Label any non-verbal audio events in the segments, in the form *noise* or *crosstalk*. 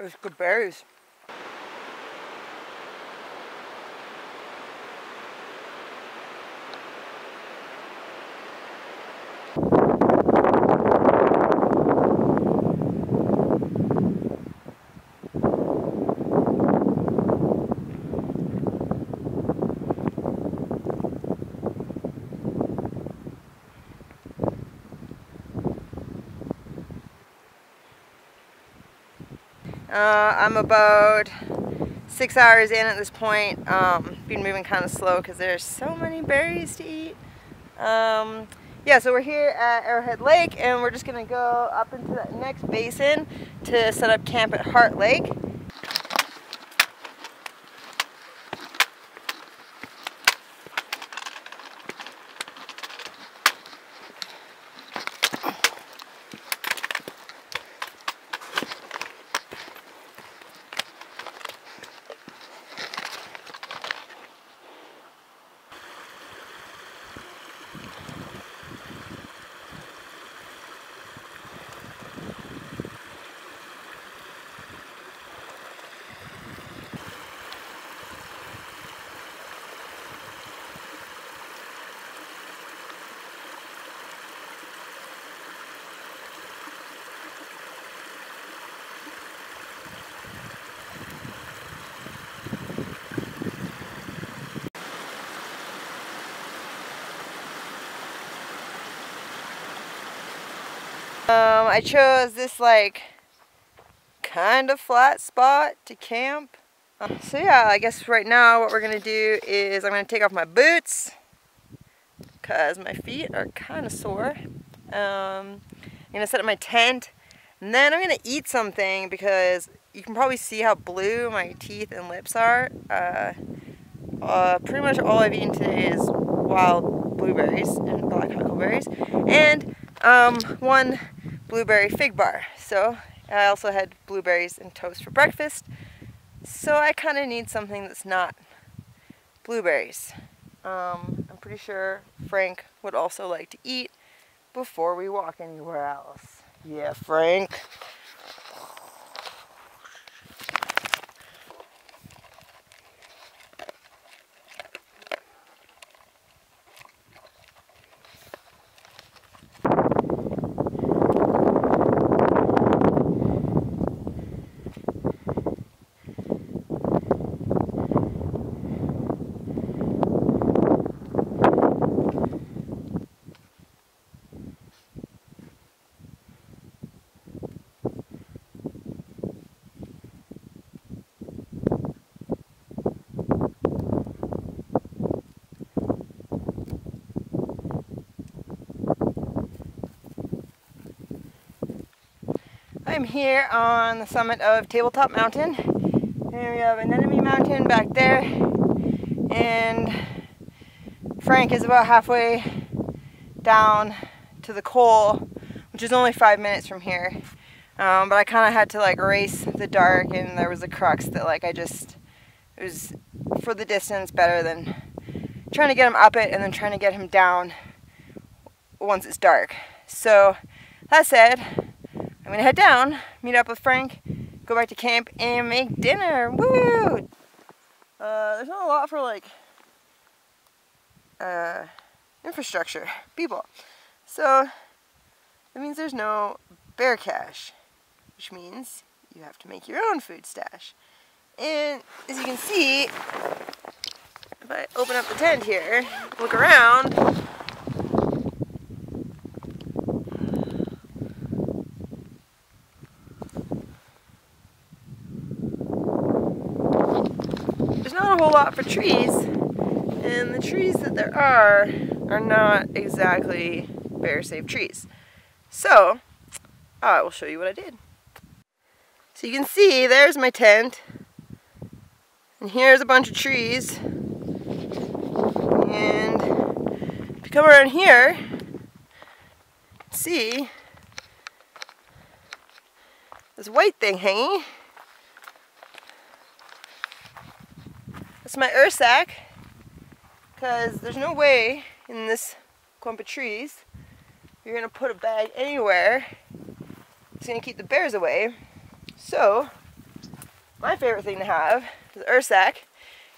There's good berries. Uh, I'm about six hours in at this point. Um, been moving kind of slow because there's so many berries to eat. Um, yeah, so we're here at Arrowhead Lake and we're just gonna go up into that next basin to set up camp at Heart Lake. Um, I chose this like kind of flat spot to camp. Uh, so yeah, I guess right now what we're gonna do is I'm gonna take off my boots because my feet are kind of sore. Um, I'm gonna set up my tent and then I'm gonna eat something because you can probably see how blue my teeth and lips are. Uh, uh, pretty much all I've eaten today is wild blueberries and black huckleberries and um, one blueberry fig bar. So I also had blueberries and toast for breakfast. So I kind of need something that's not blueberries. Um, I'm pretty sure Frank would also like to eat before we walk anywhere else. Yeah, Frank. I'm here on the summit of Tabletop Mountain. And we have Anemone Mountain back there. And Frank is about halfway down to the col, which is only five minutes from here. Um, but I kind of had to like race the dark and there was a crux that like I just, it was for the distance better than trying to get him up it and then trying to get him down once it's dark. So that said, I'm gonna head down, meet up with Frank, go back to camp, and make dinner. Woo! Uh, there's not a lot for like uh, infrastructure, people. So that means there's no bear cache, which means you have to make your own food stash. And as you can see, if I open up the tent here, look around, a whole lot for trees, and the trees that there are are not exactly bear safe trees. So, I will show you what I did. So you can see, there's my tent, and here's a bunch of trees, and if you come around here, see this white thing hanging. It's my Ursack because there's no way in this clump of trees you're going to put a bag anywhere. It's going to keep the bears away. So my favorite thing to have is Ursack.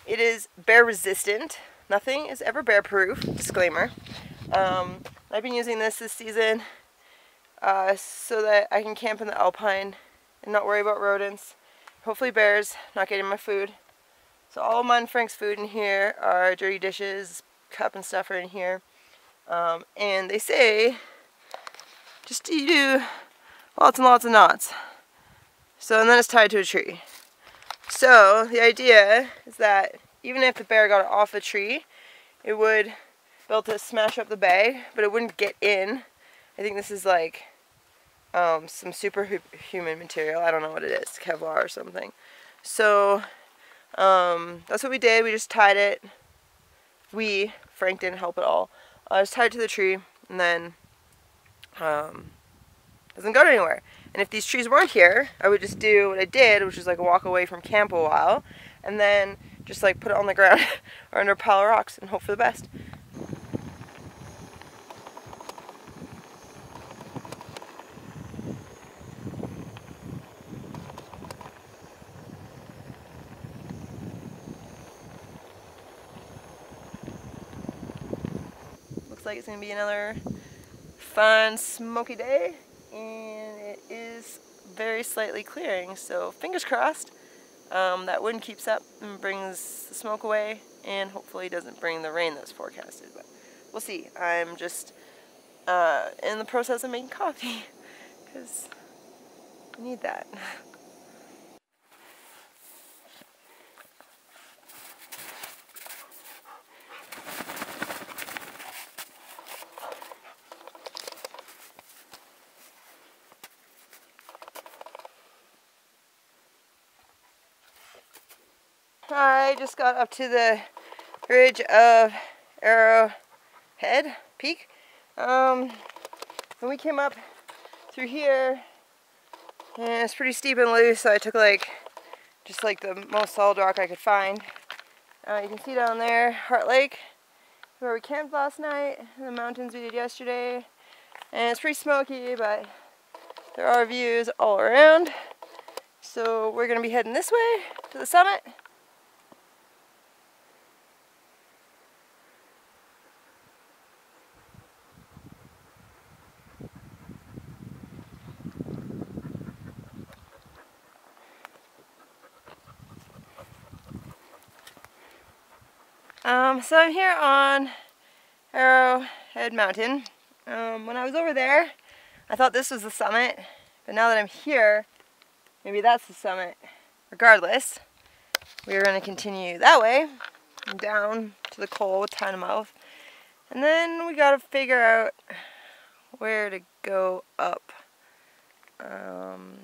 It is bear resistant. Nothing is ever bear proof, disclaimer. Um, I've been using this this season uh, so that I can camp in the alpine and not worry about rodents. Hopefully bears not getting my food. So all of mine Frank's food in here are dirty dishes, cup and stuff are in here. Um, and they say just do lots and lots of knots. So and then it's tied to a tree. So the idea is that even if the bear got it off the tree, it would be able to smash up the bag, but it wouldn't get in. I think this is like um, some superhuman material. I don't know what it is, Kevlar or something. So um, that's what we did. We just tied it. We, Frank didn't help at all. I just tied it to the tree and then um, doesn't go anywhere. And if these trees weren't here, I would just do what I did, which is like walk away from camp a while, and then just like put it on the ground *laughs* or under a pile of rocks and hope for the best. Like it's to be another fun smoky day and it is very slightly clearing so fingers crossed um, that wind keeps up and brings the smoke away and hopefully doesn't bring the rain that's forecasted but we'll see. I'm just uh, in the process of making coffee *laughs* because I need that *laughs* I just got up to the ridge of Arrowhead Peak. Um, when we came up through here, and it's pretty steep and loose, so I took like, just like the most solid rock I could find. Uh, you can see down there, Heart Lake, where we camped last night, the mountains we did yesterday. And it's pretty smoky, but there are views all around. So we're going to be heading this way to the summit. Um, so I'm here on Arrowhead Mountain. Um, when I was over there, I thought this was the summit, but now that I'm here, maybe that's the summit. Regardless, we're going to continue that way, down to the col with Tynemouth, and then we got to figure out where to go up. Um,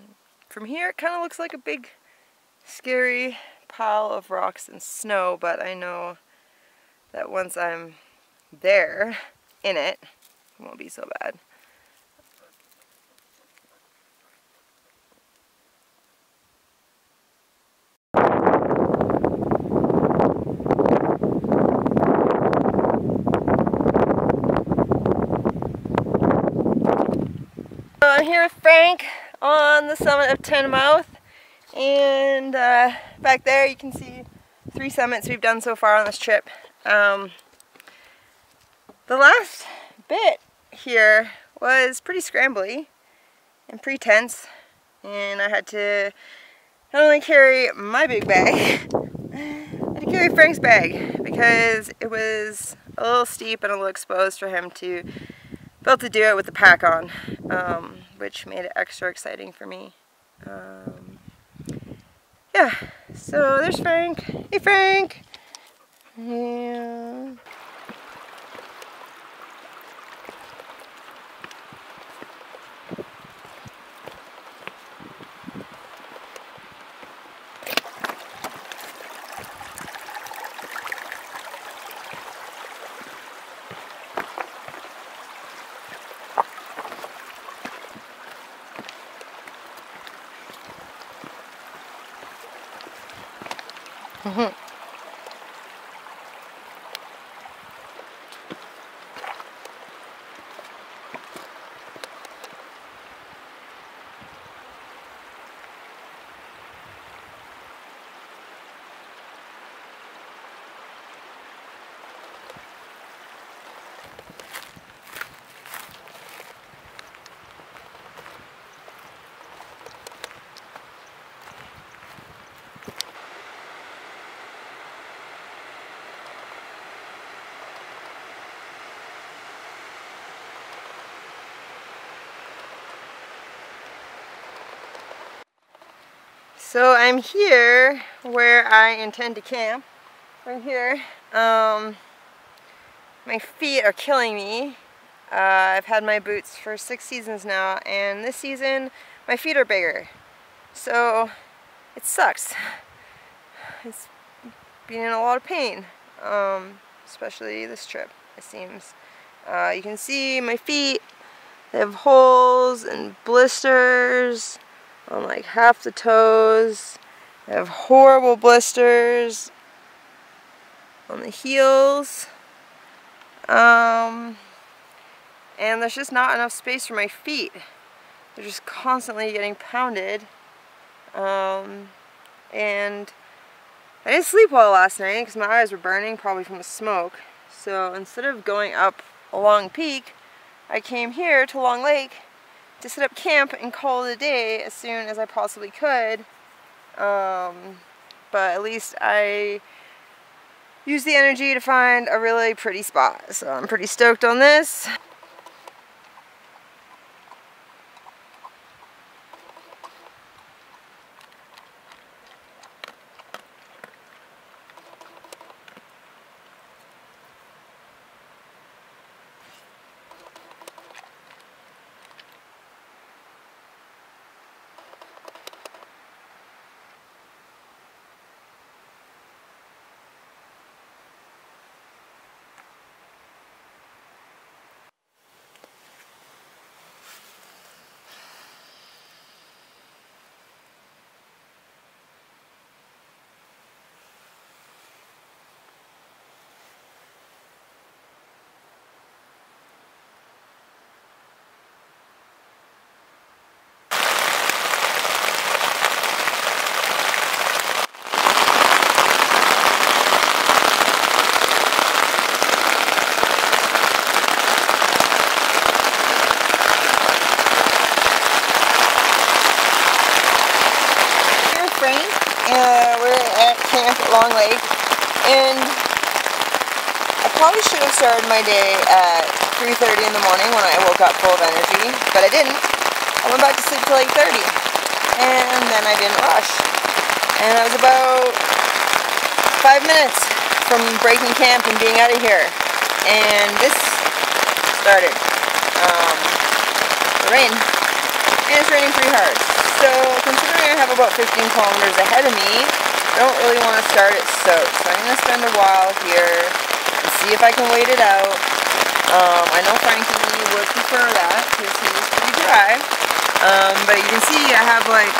from here, it kind of looks like a big, scary pile of rocks and snow, but I know that once I'm there in it, it won't be so bad. So I'm here with Frank on the summit of Tynemouth and uh, back there you can see three summits we've done so far on this trip. Um, the last bit here was pretty scrambly and pretty tense and I had to not only carry my big bag, *laughs* I had to carry Frank's bag because it was a little steep and a little exposed for him to be able to do it with the pack on, um, which made it extra exciting for me. Um, yeah, so there's Frank. Hey Frank! Yeah. So I'm here where I intend to camp. Right here. Um, my feet are killing me. Uh, I've had my boots for six seasons now and this season my feet are bigger. So it sucks. It's been in a lot of pain, um, especially this trip it seems. Uh, you can see my feet, they have holes and blisters on like half the toes. I have horrible blisters on the heels. Um, and there's just not enough space for my feet. They're just constantly getting pounded. Um, and I didn't sleep well last night because my eyes were burning, probably from the smoke. So instead of going up a long peak, I came here to Long Lake to set up camp and call it a day as soon as I possibly could. Um, but at least I used the energy to find a really pretty spot. So I'm pretty stoked on this. Long Lake. And I probably should have started my day at 3.30 in the morning when I woke up full of energy, but I didn't. I went back to sleep till 8.30. And then I didn't rush. And I was about five minutes from breaking camp and being out of here. And this started. Um, the rain. And it's raining pretty hard. So considering I have about 15 kilometers ahead of me, don't really want to start it soaked, so I'm going to spend a while here and see if I can wait it out. Um, I know Frankie would prefer that because he's pretty dry. Um, but you can see I have like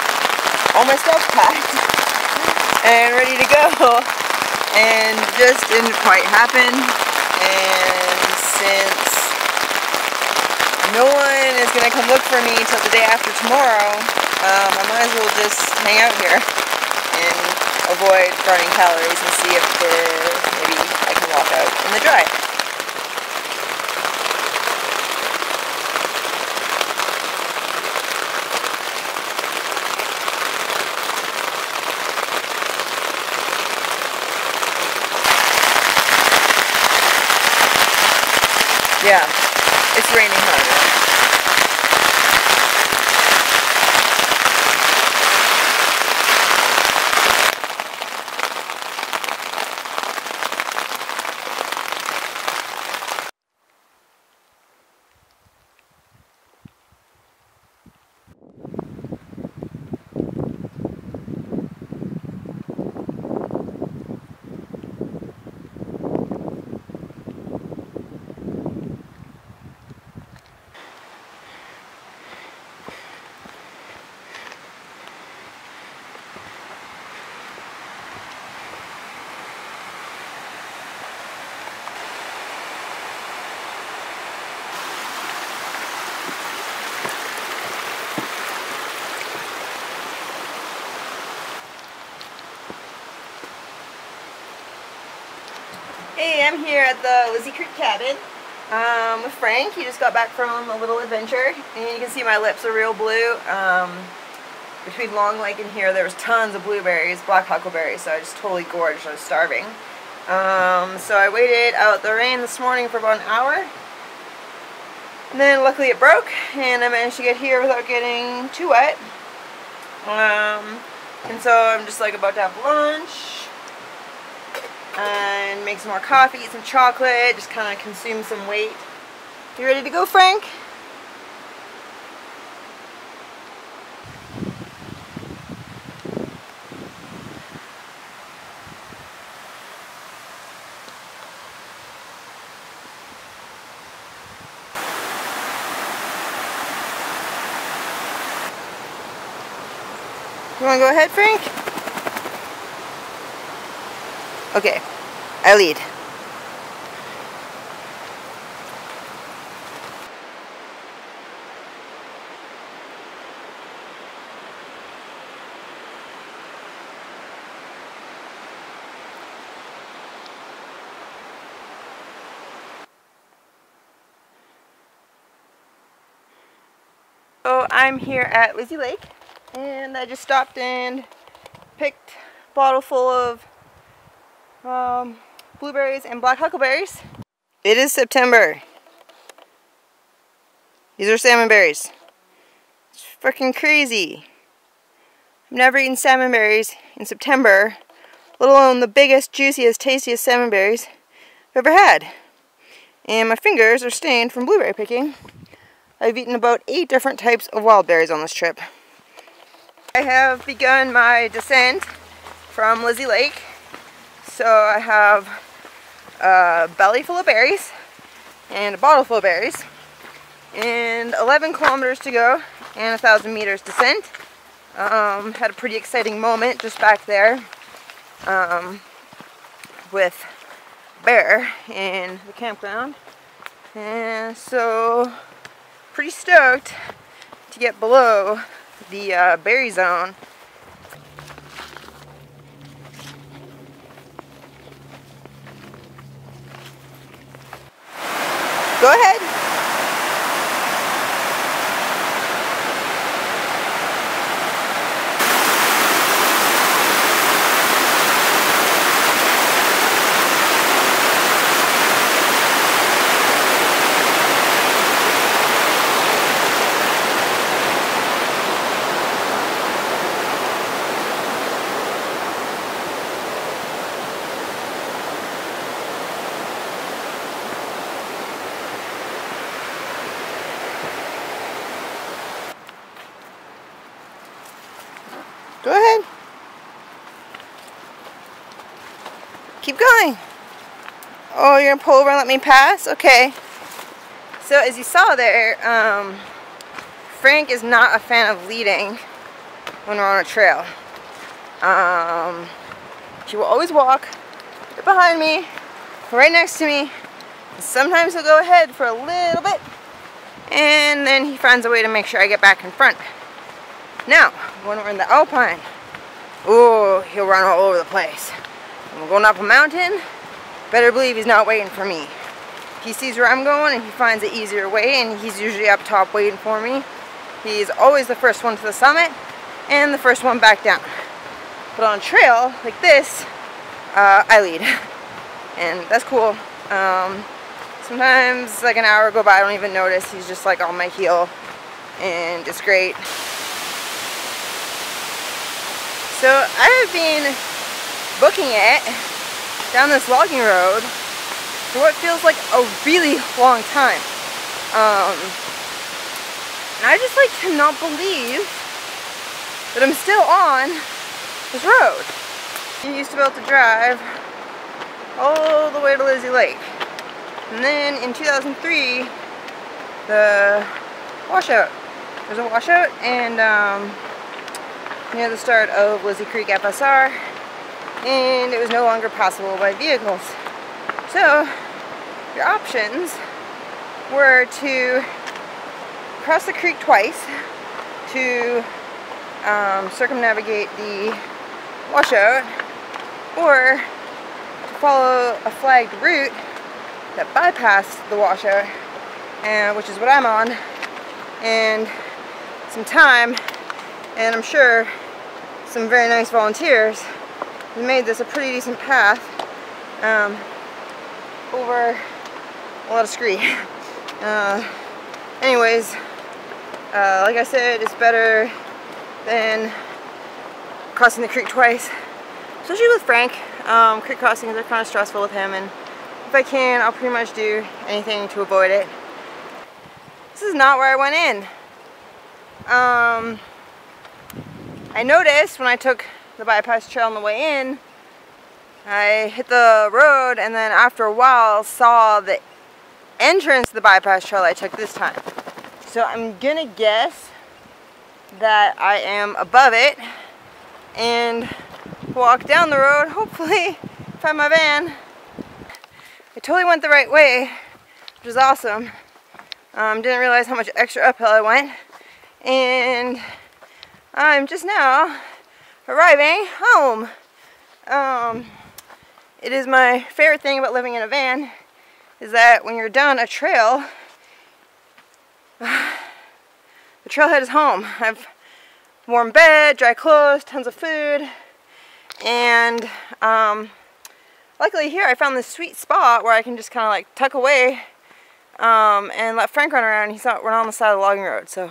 all my stuff packed *laughs* and ready to go. And just didn't quite happen. And since no one is going to come look for me till the day after tomorrow, um, I might as well just hang out here *laughs* avoid burning calories and see if maybe I can walk out in the dry. Yeah, it's raining hard. Hey, I'm here at the Lizzie Creek Cabin um, with Frank. He just got back from a little adventure, and you can see my lips are real blue. Um, between Long Lake and here, there was tons of blueberries, black huckleberries, so I just totally gorged. I was starving. Um, so I waited out the rain this morning for about an hour. And then luckily it broke, and I managed to get here without getting too wet. Um, And so I'm just like about to have lunch and make some more coffee, eat some chocolate, just kind of consume some weight. You ready to go, Frank? You want to go ahead, Frank? Okay, I lead. So I'm here at Lizzie Lake and I just stopped and picked a bottle full of um, blueberries and black huckleberries. It is September. These are salmon berries. It's freaking crazy. I've never eaten salmon berries in September, let alone the biggest, juiciest, tastiest salmon berries I've ever had. And my fingers are stained from blueberry picking. I've eaten about eight different types of wild berries on this trip. I have begun my descent from Lizzie Lake. So I have a belly full of berries and a bottle full of berries and 11 kilometers to go and a thousand meters descent. Um, had a pretty exciting moment just back there um, with Bear in the campground and so pretty stoked to get below the uh, berry zone. Go ahead. Go ahead. Keep going. Oh, you're gonna pull over and let me pass? Okay. So as you saw there, um, Frank is not a fan of leading when we're on a trail. Um, he will always walk behind me, right next to me. Sometimes he'll go ahead for a little bit, and then he finds a way to make sure I get back in front. Now, when we're in the Alpine, oh, he'll run all over the place. When we're going up a mountain, better believe he's not waiting for me. He sees where I'm going and he finds an easier way and he's usually up top waiting for me. He's always the first one to the summit and the first one back down. But on trail like this, uh, I lead. *laughs* And that's cool. Um, sometimes like an hour go by, I don't even notice. He's just like on my heel and it's great. So I have been booking it down this logging road for what feels like a really long time. Um, and I just like cannot believe that I'm still on this road. You used to be able to drive all the way to Lizzie Lake. And then in 2003, the washout. There's a washout and um, near the start of Lizzie Creek FSR and it was no longer passable by vehicles. So your options were to cross the creek twice to um, circumnavigate the washout or to follow a flagged route that bypassed the washout and which is what I'm on and some time and I'm sure some very nice volunteers we made this a pretty decent path um, over a lot of scree. *laughs* Uh, anyways, uh, like I said, it's better than crossing the creek twice, especially with Frank. Um, creek crossings are kind of stressful with him and if I can, I'll pretty much do anything to avoid it. This is not where I went in. Um, I noticed when I took the bypass trail on the way in, I hit the road and then after a while saw the entrance to the bypass trail I took this time. So I'm gonna guess that I am above it and walk down the road, hopefully find my van. I totally went the right way, which is awesome. Um, didn't realize how much extra uphill I went. And I'm just now arriving home. Um, it is my favorite thing about living in a van is that when you're done a trail, *sighs* the trailhead is home. I've warm bed, dry clothes, tons of food, and um, luckily here I found this sweet spot where I can just kind of like tuck away um, and let Frank run around. He's not, not on the side of the logging road, so